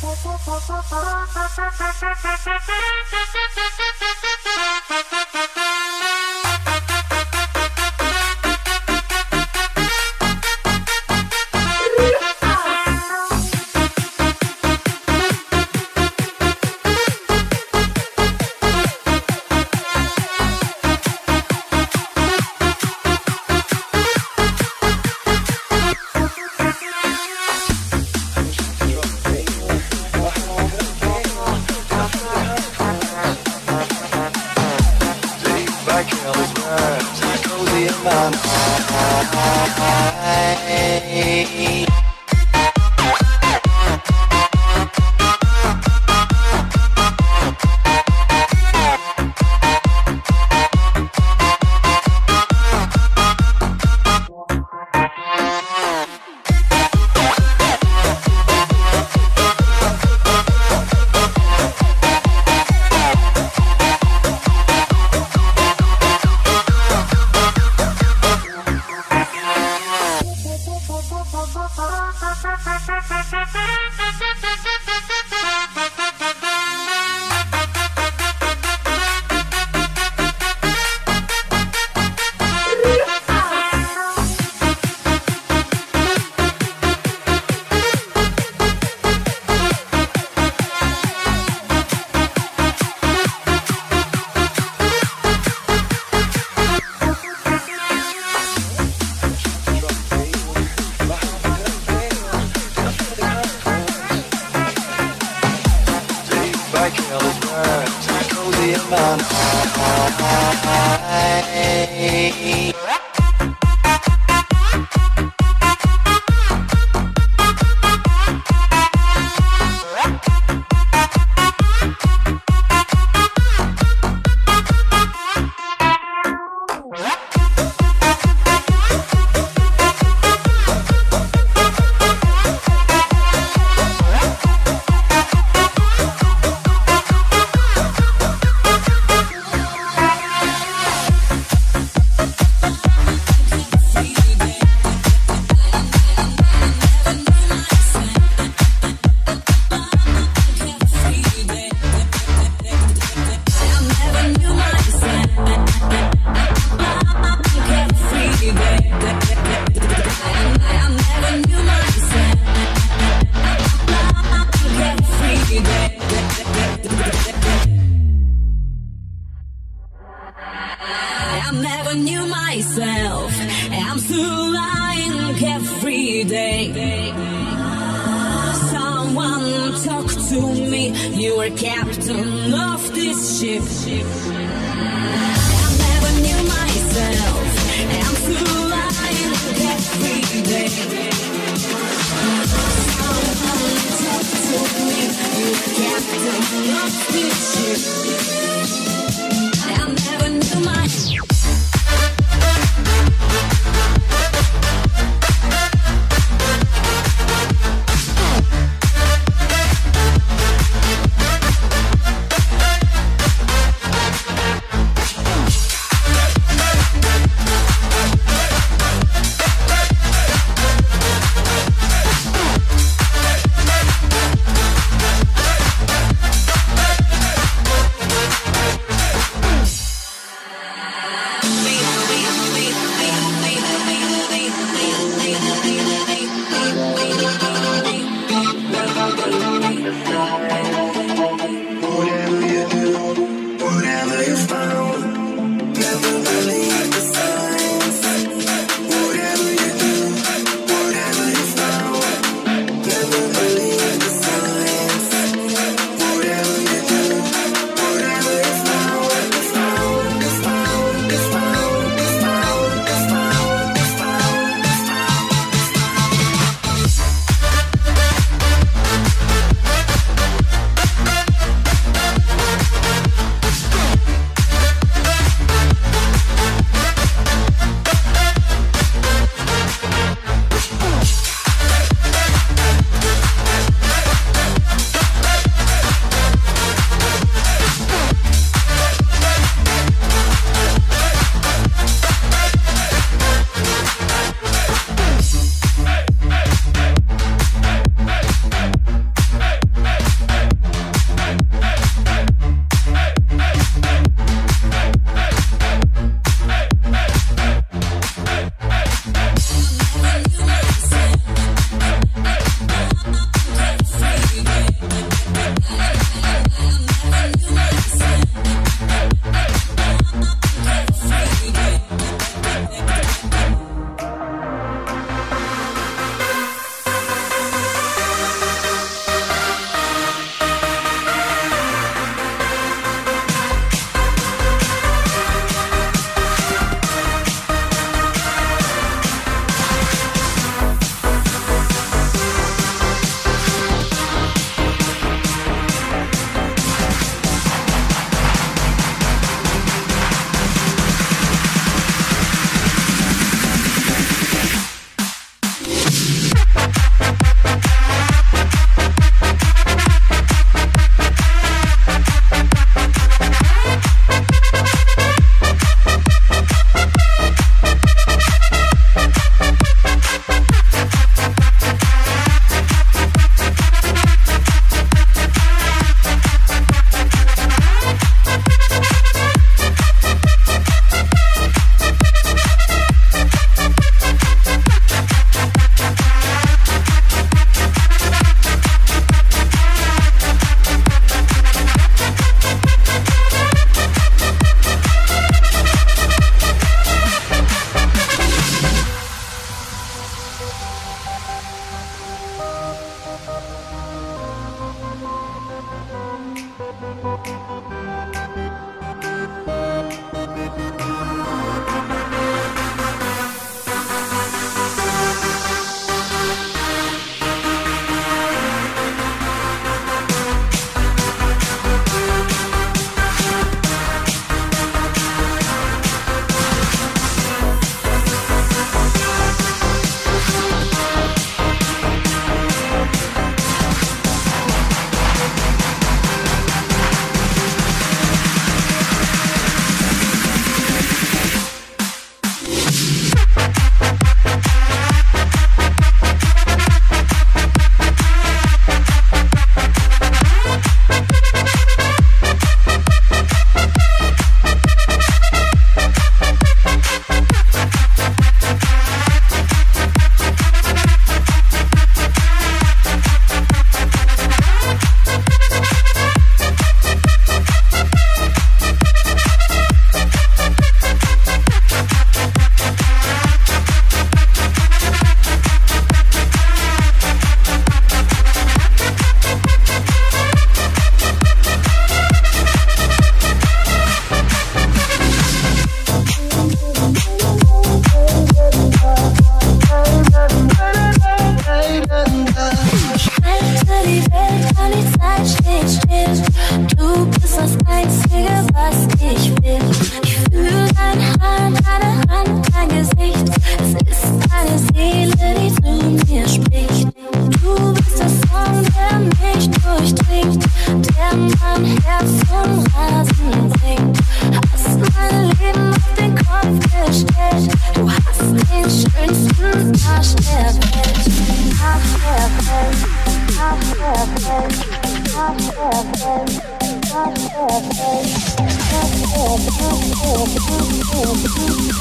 Thank you. on. from love this ship. I never knew myself. I'm too every day. Someone talk to me. You can't down this ship. おお!